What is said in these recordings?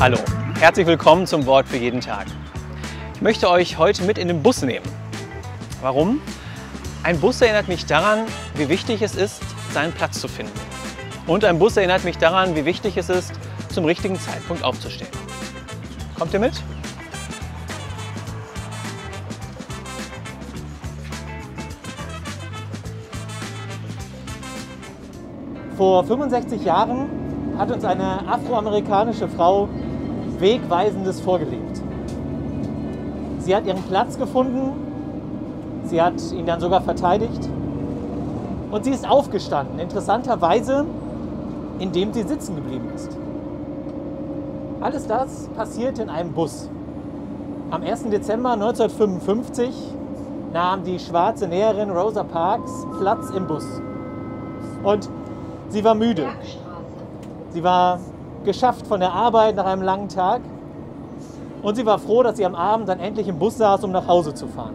Hallo, herzlich willkommen zum Wort für jeden Tag. Ich möchte euch heute mit in den Bus nehmen. Warum? Ein Bus erinnert mich daran, wie wichtig es ist, seinen Platz zu finden. Und ein Bus erinnert mich daran, wie wichtig es ist, zum richtigen Zeitpunkt aufzustehen. Kommt ihr mit? Vor 65 Jahren hat uns eine afroamerikanische Frau Wegweisendes vorgelebt. Sie hat ihren Platz gefunden, sie hat ihn dann sogar verteidigt und sie ist aufgestanden, interessanterweise, indem sie sitzen geblieben ist. Alles das passierte in einem Bus. Am 1. Dezember 1955 nahm die schwarze Näherin Rosa Parks Platz im Bus. Und Sie war müde. Sie war geschafft von der Arbeit nach einem langen Tag. Und sie war froh, dass sie am Abend dann endlich im Bus saß, um nach Hause zu fahren.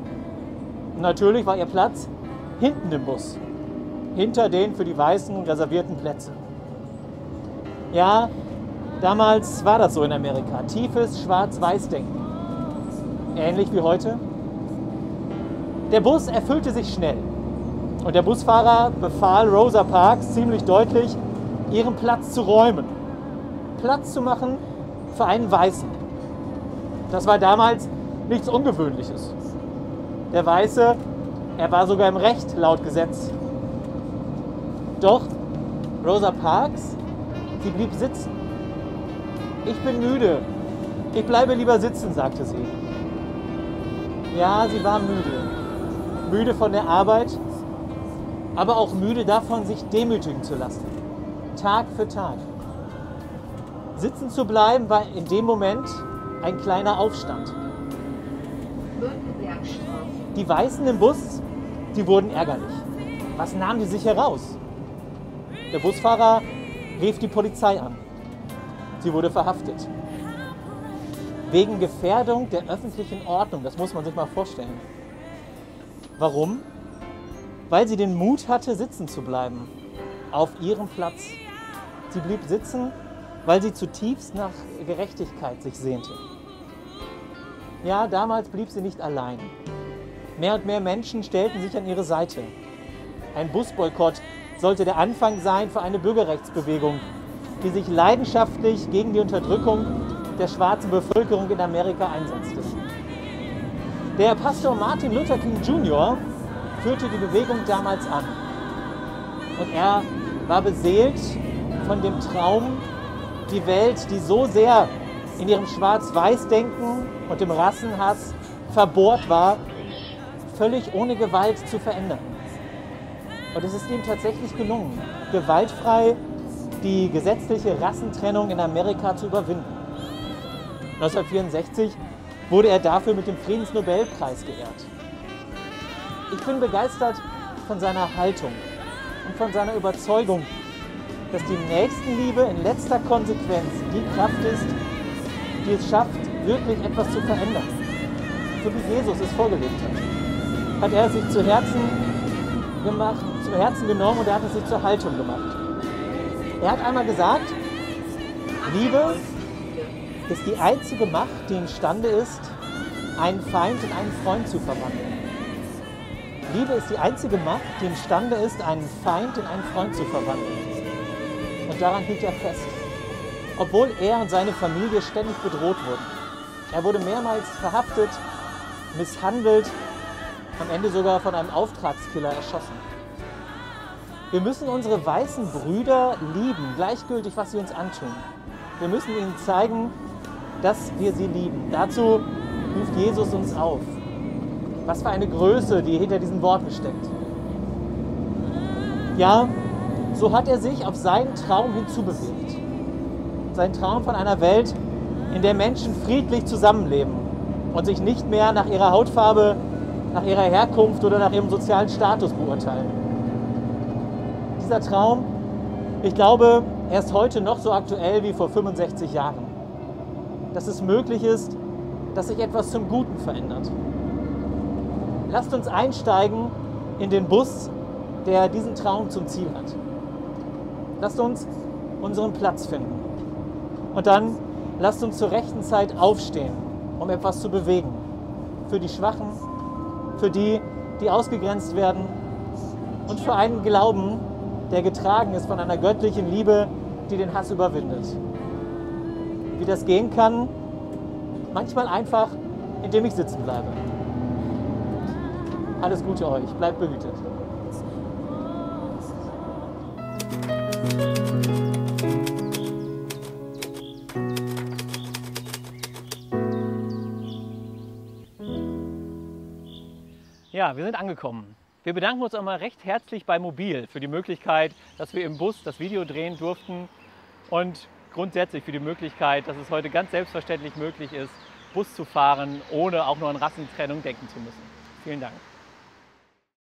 Und natürlich war ihr Platz hinten im Bus. Hinter den für die Weißen reservierten Plätzen. Ja, damals war das so in Amerika. Tiefes Schwarz-Weiß-Denken. Ähnlich wie heute. Der Bus erfüllte sich schnell. Und der Busfahrer befahl Rosa Parks ziemlich deutlich, ihren Platz zu räumen. Platz zu machen für einen Weißen. Das war damals nichts Ungewöhnliches. Der Weiße, er war sogar im Recht laut Gesetz. Doch Rosa Parks, sie blieb sitzen. Ich bin müde. Ich bleibe lieber sitzen, sagte sie. Ja, sie war müde. Müde von der Arbeit, aber auch müde davon, sich demütigen zu lassen. Tag für Tag. Sitzen zu bleiben war in dem Moment ein kleiner Aufstand. Die Weißen im Bus, die wurden ärgerlich. Was nahmen die sich heraus? Der Busfahrer rief die Polizei an. Sie wurde verhaftet. Wegen Gefährdung der öffentlichen Ordnung, das muss man sich mal vorstellen. Warum? weil sie den Mut hatte, sitzen zu bleiben, auf ihrem Platz. Sie blieb sitzen, weil sie zutiefst nach Gerechtigkeit sich sehnte. Ja, damals blieb sie nicht allein. Mehr und mehr Menschen stellten sich an ihre Seite. Ein Busboykott sollte der Anfang sein für eine Bürgerrechtsbewegung, die sich leidenschaftlich gegen die Unterdrückung der schwarzen Bevölkerung in Amerika einsetzte. Der Pastor Martin Luther King Jr führte die Bewegung damals an. Und er war beseelt von dem Traum, die Welt, die so sehr in ihrem Schwarz-Weiß-Denken und dem Rassenhass verbohrt war, völlig ohne Gewalt zu verändern. Und es ist ihm tatsächlich gelungen, gewaltfrei die gesetzliche Rassentrennung in Amerika zu überwinden. 1964 wurde er dafür mit dem Friedensnobelpreis geehrt. Ich bin begeistert von seiner Haltung und von seiner Überzeugung, dass die Nächstenliebe in letzter Konsequenz die Kraft ist, die es schafft, wirklich etwas zu verändern. So wie Jesus es vorgelebt hat. Hat er es sich zu Herzen gemacht, zum Herzen genommen und er hat es sich zur Haltung gemacht. Er hat einmal gesagt, Liebe ist die einzige Macht, die imstande ist, einen Feind in einen Freund zu verwandeln. Liebe ist die einzige Macht, die imstande ist, einen Feind in einen Freund zu verwandeln. Und daran hielt er fest. Obwohl er und seine Familie ständig bedroht wurden. Er wurde mehrmals verhaftet, misshandelt, am Ende sogar von einem Auftragskiller erschossen. Wir müssen unsere weißen Brüder lieben, gleichgültig, was sie uns antun. Wir müssen ihnen zeigen, dass wir sie lieben. Dazu ruft Jesus uns auf. Was für eine Größe, die hinter diesen Worten steckt. Ja, so hat er sich auf seinen Traum hinzubewegt. Sein Traum von einer Welt, in der Menschen friedlich zusammenleben und sich nicht mehr nach ihrer Hautfarbe, nach ihrer Herkunft oder nach ihrem sozialen Status beurteilen. Dieser Traum, ich glaube, er ist heute noch so aktuell wie vor 65 Jahren. Dass es möglich ist, dass sich etwas zum Guten verändert. Lasst uns einsteigen in den Bus, der diesen Traum zum Ziel hat. Lasst uns unseren Platz finden. Und dann lasst uns zur rechten Zeit aufstehen, um etwas zu bewegen. Für die Schwachen, für die, die ausgegrenzt werden und für einen Glauben, der getragen ist von einer göttlichen Liebe, die den Hass überwindet. Wie das gehen kann, manchmal einfach, indem ich sitzen bleibe. Alles Gute euch, bleibt behütet. Ja, wir sind angekommen. Wir bedanken uns einmal recht herzlich bei Mobil für die Möglichkeit, dass wir im Bus das Video drehen durften und grundsätzlich für die Möglichkeit, dass es heute ganz selbstverständlich möglich ist, Bus zu fahren, ohne auch nur an Rassentrennung denken zu müssen. Vielen Dank.